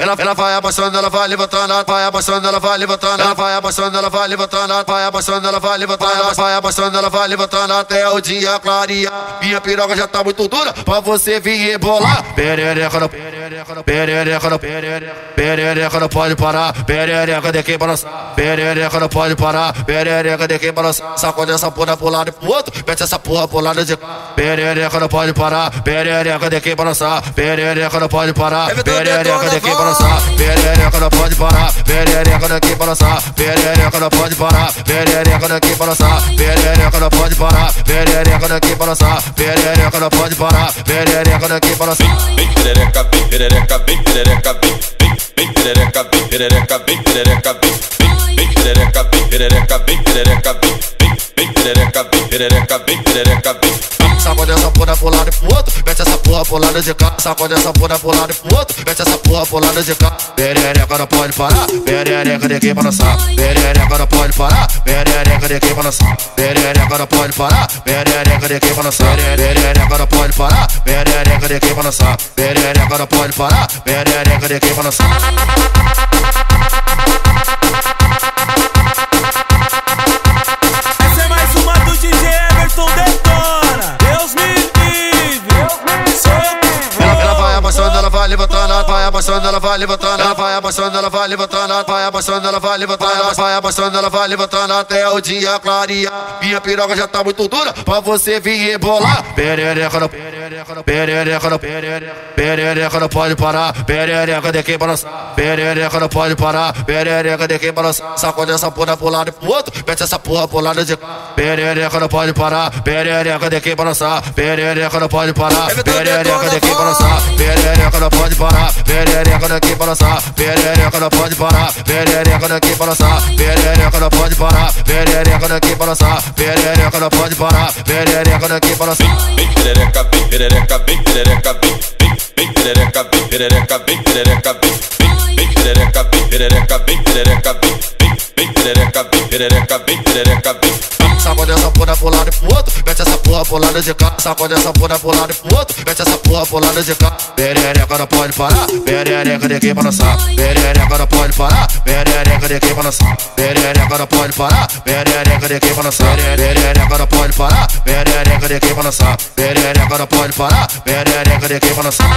Ela, ela vai abaixando, ela vai levantando, ela vai abaixando, ela vai levantando, ela vai abaixando, ela vai levantando, ela vai abaixando, ela vai levantando, ela vai abaixando, ela vai levantando até o dia clarear. Minha piroca já tá muito dura pra você vir rebolar. Perereca no perereca no perereca no perereca, perereca não pode parar, perereca de quem balançar, perereca não pode parar, perereca de quem balançar. Sacode essa porra pro lado e pro outro, mete essa porra pro lado de. Perereca não pode parar, perereca de quem balançar, perereca não pode parar, perereca de quem balançar perereca não pode parar, perereca daqui balançar, perereca não pode parar, perereca daqui balançar, perereca não pode parar, perereca daqui balançar, perereca não pode parar, perereca daqui balançar. Bem perereca, bem perereca, perereca, bem bem perereca, bem perereca, bem perereca, bem bem perereca, bem perereca, bem perereca, bem bem perereca, bem perereca, bem perereca, bem Sacode essa porra pro lado e pro outro, mete essa porra pro lado de cá. Sacode essa porra pro lado e pro outro, mete essa porra pro lado de cá. Perereca não pode parar, perereca de quem balançar. Perereca não pode parar, de quem balançar. Perereca não pode parar, perereca de quem balançar. Perereca não pode parar, perereca de quem balançar. Perereca não pode parar, perereca de quem balançar. Abaixando, ela vai levantando, ela vai abaixando, ela vai levantando, ela vai abaixando, ela vai levantando, ela vai abaixando, ela vai levantando até o dia clarear. Minha piroca já tá muito dura pra você vir rebolar. Perereca no perereca não pode parar, perereca de quem balançar, perereca não pode parar, perereca de quem balançar. Sacode essa porra pro lado e pro outro, mete essa porra pro lado de. Perereca não pode parar, perereca de quem balançar, perereca não pode parar, perereca de quem balançar, perereca não pode parar, perereca daqui balançar, perereca não pode parar, perereca daqui balançar, perereca não pode parar, perereca daqui balançar, perereca não pode parar, perereca daqui balançar. Bem perereca, bem perereca, bem perereca, bem bem perereca, bem perereca, bem perereca, bem bem perereca, bem perereca, bem perereca, bem bem perereca, bem perereca, bem perereca, bem Sacode essa porra pro lado e pro outro, mete essa porra pro lado de cá. Sacode essa porra pro lado e pro outro, mete essa porra pro lado de cá. Perereca não pode parar, perereca de quem balançar. Perereca não pode parar, perereca de quem balançar. Perereca não pode parar, perereca de quem balançar. Perereca não pode parar, perereca de quem balançar. Perereca não pode parar, perereca de quem balançar.